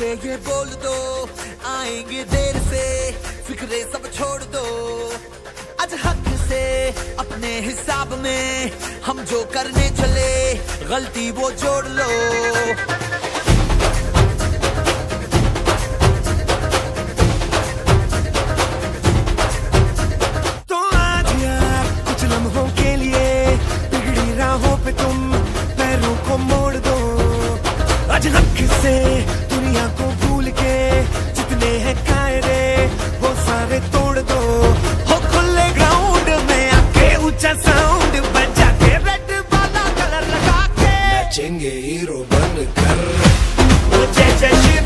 तो ये बोल दो आएँगे देर से फिक्रे सब छोड़ दो। हिसाब में हम जो करने चले, गलती वो जोड़ लो। तो आज यार कुछ लम्हों के लिए बिगड़ी राहों पे तुम पैरों को मोड़ दो। आज हक से साउंड बजा के रेड वाला कलर लगा के। नाचेंगे हीरो बनकर। जय जय श्री